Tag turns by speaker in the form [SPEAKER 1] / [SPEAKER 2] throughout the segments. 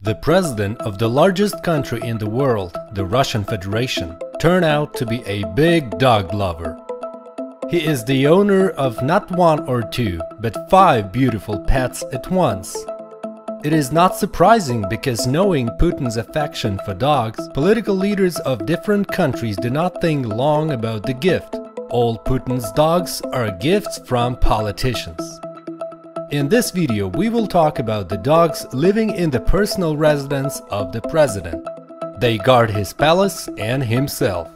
[SPEAKER 1] The president of the largest country in the world, the Russian Federation, turned out to be a big dog lover. He is the owner of not one or two, but five beautiful pets at once. It is not surprising because knowing Putin's affection for dogs, political leaders of different countries do not think long about the gift. All Putin's dogs are gifts from politicians. In this video, we will talk about the dogs living in the personal residence of the president. They guard his palace and himself.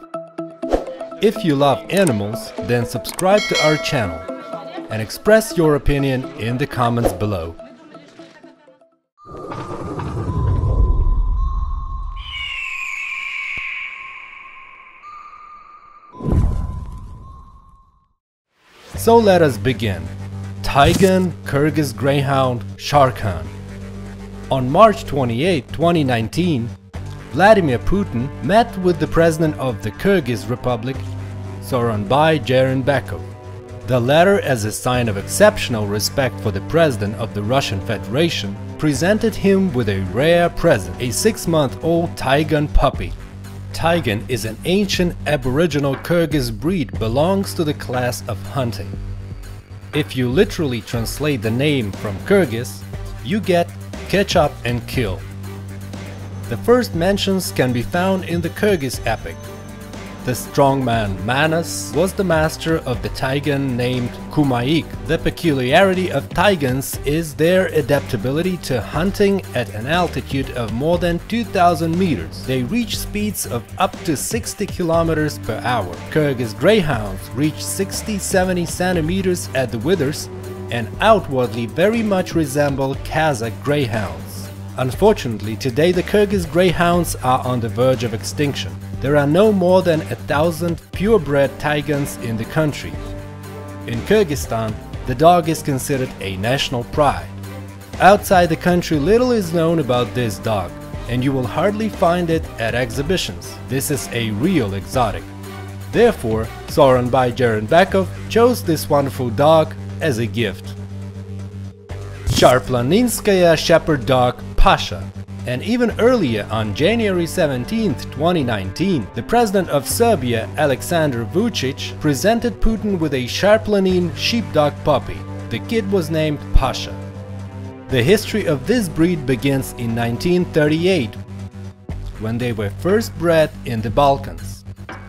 [SPEAKER 1] If you love animals, then subscribe to our channel and express your opinion in the comments below. So let us begin. Taigan Kyrgyz Greyhound Sharkhan. On March 28, 2019, Vladimir Putin met with the president of the Kyrgyz Republic, Sooronbay Jeenbekov. The latter, as a sign of exceptional respect for the president of the Russian Federation, presented him with a rare present, a six-month-old Taigan puppy. Taigan is an ancient aboriginal Kyrgyz breed belongs to the class of hunting. If you literally translate the name from Kyrgyz, you get catch up and kill. The first mentions can be found in the Kyrgyz epic, the strongman Manas was the master of the Taigan named Kumaik. The peculiarity of Taigans is their adaptability to hunting at an altitude of more than 2000 meters. They reach speeds of up to 60 kilometers per hour. Kyrgyz greyhounds reach 60-70 centimeters at the withers and outwardly very much resemble Kazakh greyhounds. Unfortunately, today the Kyrgyz greyhounds are on the verge of extinction. There are no more than a thousand purebred taigans in the country. In Kyrgyzstan, the dog is considered a national pride. Outside the country little is known about this dog, and you will hardly find it at exhibitions. This is a real exotic. Therefore, Sooronbay Jeenbekov chose this wonderful dog as a gift. Sharplaninskaya Shepherd Dog Pasha and even earlier, on January 17, 2019, the president of Serbia, Aleksandar Vucic, presented Putin with a Sharplanin sheepdog puppy. The kid was named Pasha. The history of this breed begins in 1938, when they were first bred in the Balkans.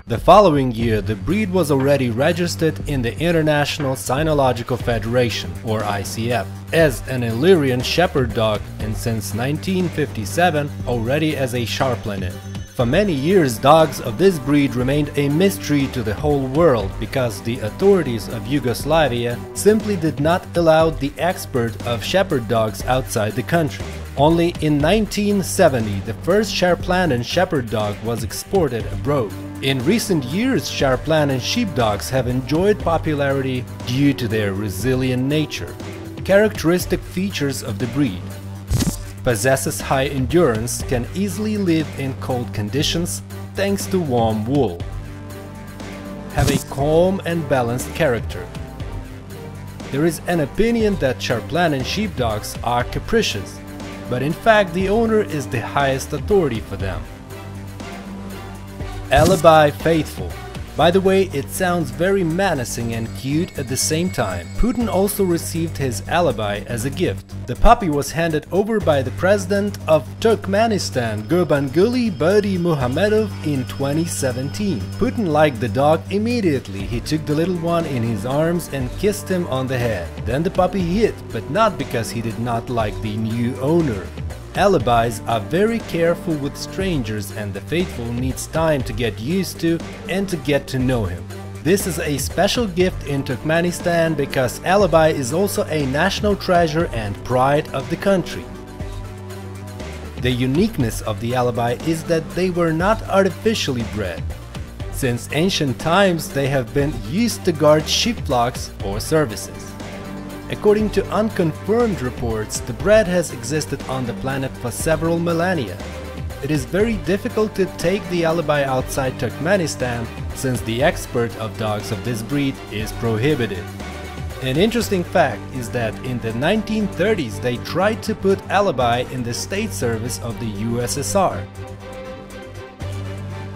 [SPEAKER 1] The following year, the breed was already registered in the International Cynological Federation, or ICF, as an Illyrian shepherd dog and since 1957 already as a Sharplanin. For many years, dogs of this breed remained a mystery to the whole world because the authorities of Yugoslavia simply did not allow the export of shepherd dogs outside the country. Only in 1970 the first Sharplanin shepherd dog was exported abroad. In recent years, Sharplanin sheepdogs have enjoyed popularity due to their resilient nature. Characteristic features of the breed possesses high endurance, can easily live in cold conditions thanks to warm wool. Have a calm and balanced character. There is an opinion that Sharplanin sheepdogs are capricious, but in fact the owner is the highest authority for them. Alabai Faithful by the way, it sounds very menacing and cute at the same time. Putin also received his Alabai as a gift. The puppy was handed over by the president of Turkmenistan, Gurbanguly Berdimuhamedov in 2017. Putin liked the dog immediately. He took the little one in his arms and kissed him on the head. Then the puppy hid, but not because he did not like the new owner. Alabais are very careful with strangers and the faithful needs time to get used to and to get to know him. This is a special gift in Turkmenistan because Alabai is also a national treasure and pride of the country. The uniqueness of the Alabai is that they were not artificially bred. Since ancient times they have been used to guard sheep flocks or services. According to unconfirmed reports, the breed has existed on the planet for several millennia. It is very difficult to take the Alabai outside Turkmenistan since the export of dogs of this breed is prohibited. An interesting fact is that in the 1930s they tried to put Alabai in the state service of the USSR.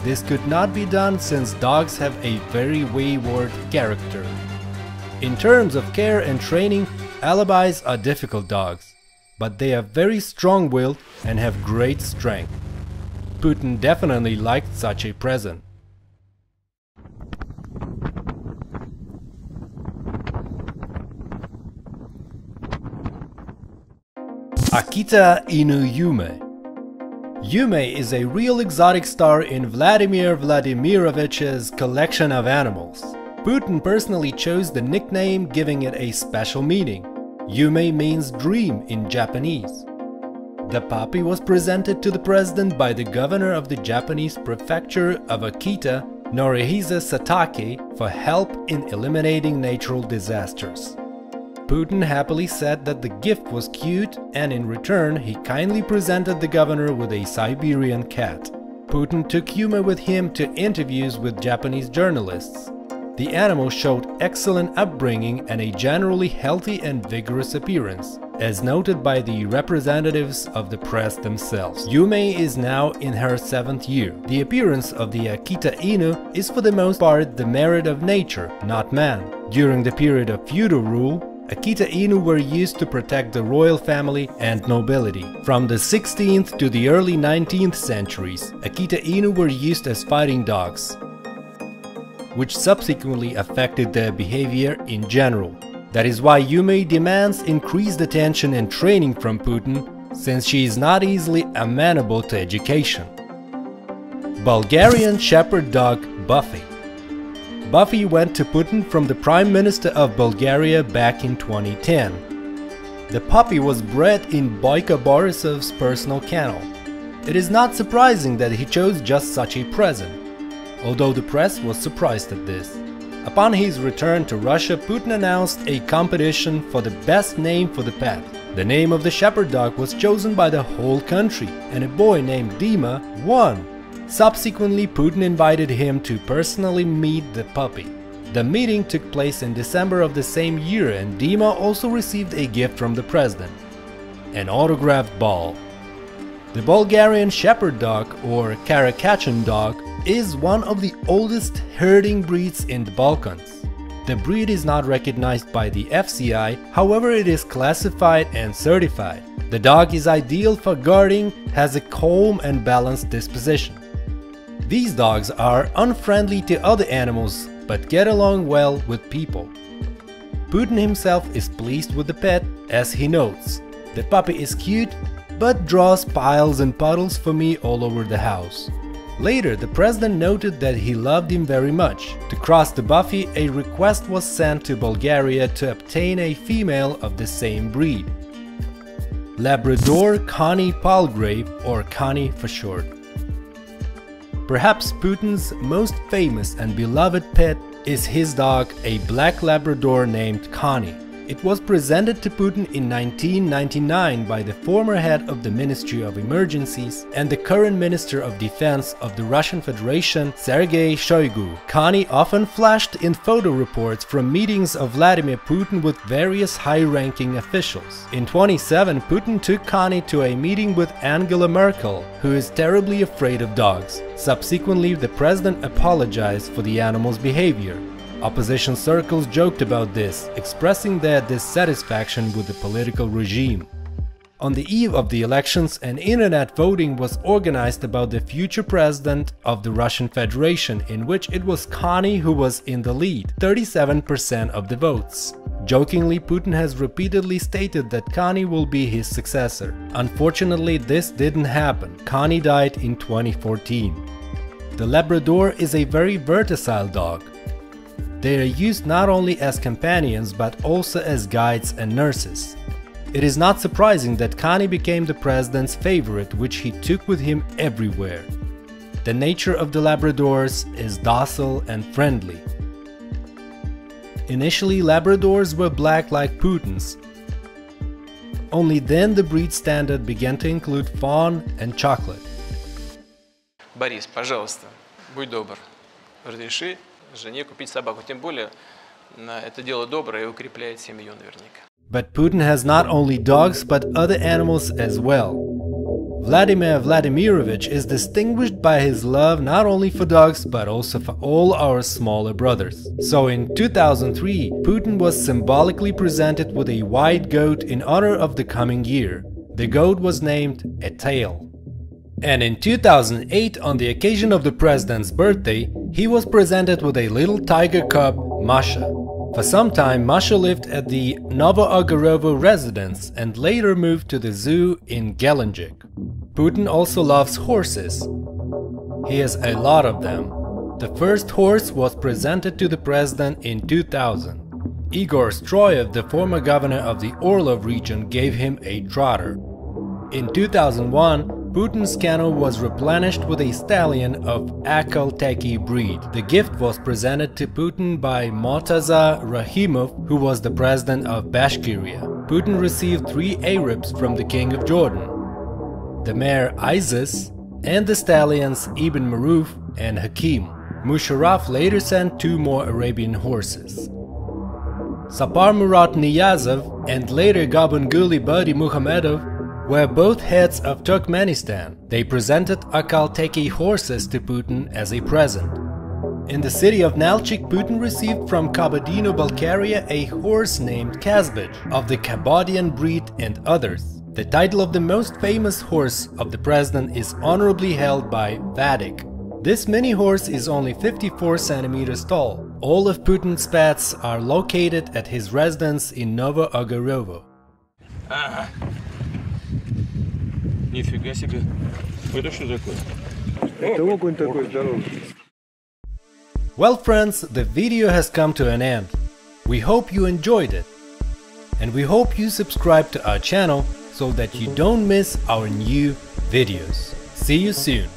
[SPEAKER 1] This could not be done since dogs have a very wayward character. In terms of care and training, Alabais are difficult dogs, but they are very strong-willed and have great strength. Putin definitely liked such a present. Akita Inu Yume Yume is a real exotic star in Vladimir Vladimirovich's collection of animals. Putin personally chose the nickname giving it a special meaning. Yume means dream in Japanese. The puppy was presented to the president by the governor of the Japanese prefecture of Akita, Norihisa Satake, for help in eliminating natural disasters. Putin happily said that the gift was cute and in return he kindly presented the governor with a Siberian cat. Putin took Yume with him to interviews with Japanese journalists. The animal showed excellent upbringing and a generally healthy and vigorous appearance, as noted by the representatives of the press themselves. Yume is now in her seventh year. The appearance of the Akita Inu is for the most part the merit of nature, not man. During the period of feudal rule, Akita Inu were used to protect the royal family and nobility. From the 16th to the early 19th centuries, Akita Inu were used as fighting dogs, which subsequently affected their behavior in general. That is why Yume demands increased attention and training from Putin, since she is not easily amenable to education. Bulgarian Shepherd Dog Buffy Buffy went to Putin from the Prime Minister of Bulgaria back in 2010. The puppy was bred in Boyko Borisov's personal kennel. It is not surprising that he chose just such a present, although the press was surprised at this. Upon his return to Russia, Putin announced a competition for the best name for the pet. The name of the shepherd dog was chosen by the whole country, and a boy named Dima won. Subsequently, Putin invited him to personally meet the puppy. The meeting took place in December of the same year and Dima also received a gift from the president, an autographed ball. The Bulgarian Shepherd Dog or Karakachan dog is one of the oldest herding breeds in the Balkans. The breed is not recognized by the FCI, however it is classified and certified. The dog is ideal for guarding, has a calm and balanced disposition. These dogs are unfriendly to other animals but get along well with people. Putin himself is pleased with the pet as he notes, the puppy is cute but draws piles and puddles for me all over the house. Later, the president noted that he loved him very much. To cross the Buffy, a request was sent to Bulgaria to obtain a female of the same breed. Labrador Connie Palgrave, or Connie for short. Perhaps Putin's most famous and beloved pet is his dog, a black Labrador named Connie. It was presented to Putin in 1999 by the former head of the Ministry of Emergencies and the current Minister of Defense of the Russian Federation, Sergei Shoigu. Connie often flashed in photo reports from meetings of Vladimir Putin with various high-ranking officials. In 27, Putin took Connie to a meeting with Angela Merkel, who is terribly afraid of dogs. Subsequently, the president apologized for the animal's behavior. Opposition circles joked about this, expressing their dissatisfaction with the political regime. On the eve of the elections, an internet voting was organized about the future president of the Russian Federation, in which it was Connie who was in the lead, 37% of the votes. Jokingly, Putin has repeatedly stated that Connie will be his successor. Unfortunately, this didn't happen. Connie died in 2014. The Labrador is a very versatile dog. They are used not only as companions but also as guides and nurses. It is not surprising that Connie became the president's favorite which he took with him everywhere. The nature of the Labradors is docile and friendly. Initially, Labradors were black like Putins. Only then the breed standard began to include fawn and chocolate.
[SPEAKER 2] Борис, пожалуйста, будь добр, разреши жене купить собаку. Тем более Это дело доброе и укрепляет семью наверняка.
[SPEAKER 1] But Putin has not only dogs but other animals as well. Vladimir Vladimirovich is distinguished by his love not only for dogs but also for all our smaller brothers. So in 2003, Putin was symbolically presented with a white goat in honor of the coming year. The goat was named a tail. And in 2008, on the occasion of the president's birthday, he was presented with a little tiger cub, Masha. For some time, Masha lived at the Novo residence and later moved to the zoo in Gelendzhik. Putin also loves horses. He has a lot of them. The first horse was presented to the president in 2000. Igor Stroyev, the former governor of the Orlov region, gave him a trotter. In 2001, Putin's kennel was replenished with a stallion of Akhal-Teke breed. The gift was presented to Putin by Mortaza Rahimov, who was the president of Bashkiria. Putin received three Arabs from the king of Jordan, the mare Isis, and the stallions Ibn Maruf and Hakim. Musharraf later sent two more Arabian horses. Saparmurat Niyazov and later Guli Badi Muhammedov were both heads of Turkmenistan. They presented Akhal-Teke horses to Putin as a present. In the city of Nalchik, Putin received from Kabardino-Balkaria a horse named Kazbich of the Kabardyan breed and others. The title of the most famous horse of the president is honorably held by Vadik. This mini horse is only 54 centimeters tall. All of Putin's pets are located at his residence in Novo Ogarovo. Uh -huh. Нифига себе. Это что такое? Это окунь такой здоровый. Well friends, the video has come to an end. We hope you enjoyed it. And we hope you subscribe to our channel so that you don't miss our new videos. See you soon.